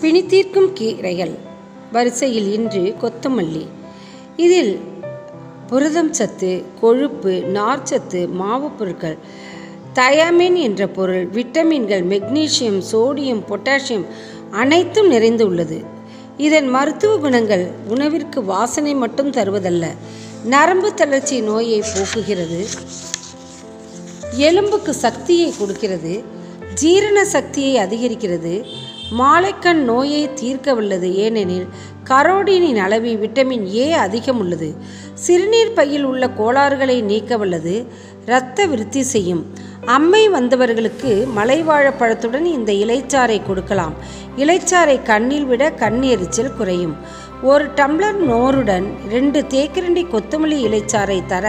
பிணித்தீர்க்கும் கீரைகள். வரிசையில் இன்று கொத்தமல்லி. இதில் புரதம் சத்து கொழுப்பு நார்ச்சத்து மாவுப் பொருட்கள் தயாமின் என்ற பொருள் விட்டமின்கள் மெக்னீசியம் சோடியம் பொட்டாசியம் அனைத்தும் நிறைந்து உள்ளது. இதன் மருத்துவ குணங்கள் உணவிற்கு வாசனை மட்டும் தருவதல்ல நரம்பு தளர்ச்சி நோயை போக்குகிறது எலும்புக்கு சக்தியை கொடுக்கிறது ஜீரண சக்தியை அதிகரிக்கிறது மாலைக்கண் நோயை தீர்க்க வல்லது ஏனெனில் கரோடினின் அளவில் விட்டமின் ஏ அதிகம் உள்ளது சிறுநீர் பையில் உள்ள கோளாறுகளை நீக்க வல்லது இரத்த விருத்தி செய்யும். அம்மை வந்தவர்களுக்கு மலைவாழப்பழத்துடன் இந்த இலைச்சாறை கொடுக்கலாம். இலைச்சாறை கண்ணில் விட கண் எரிச்சல் குறையும். ஒரு டம்ளர் நோருடன் ரெண்டு தேக்கிரண்டி கொத்தமல்லி இலைச்சாறை தர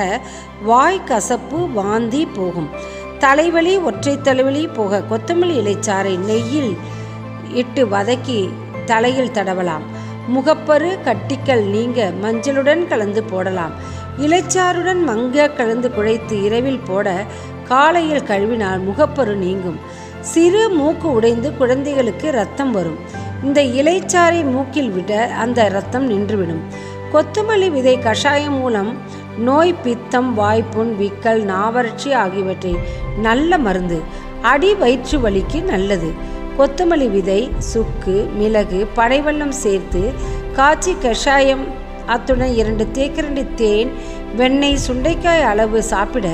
வாய் கசப்பு வாந்தி போகும். தலைவலி ஒற்றை தலைவலி போக கொத்தமல்லி இலைச்சாறை நெய்யில் இட்டு வதக்கி தலையில் தடவலாம். முகப்பரு கட்டிக்கல் நீங்க மஞ்சளுடன் கலந்து போடலாம். இலைச்சாறுடன் மங்க கலந்து குழைத்து இரவில் போட காலையில் கழுவினால் முகப்பரு நீங்கும். சிறு மூக்கு உடைந்து குழந்தைகளுக்கு ரத்தம் வரும். இந்த இலைச்சாறை மூக்கில் விட அந்த ரத்தம் நின்றுவிடும். கொத்தமல்லி விதை கஷாயம் மூலம் நோய் பித்தம் வாய்ப்புண் விக்கல் நாவறட்சி ஆகியவற்றை நல்ல மருந்து அடி வயிற்று வலிக்கு நல்லது. கொத்தமல்லி விதை சுக்கு மிளகு படைவெல்லம் சேர்த்து காய்ச்சி கஷாயம் அத்துடன் இரண்டு தேக்கரண்டி தேன் வெண்ணெய் சுண்டைக்காய் அளவு சாப்பிட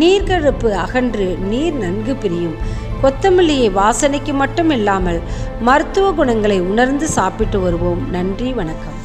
நீர்கழுப்பு அகன்று நீர் நன்கு பிரியும். கொத்தமல்லியை வாசனைக்கு மட்டும் இல்லாமல் மருத்துவ குணங்களை உணர்ந்து சாப்பிட்டு வருவோம். நன்றி வணக்கம்.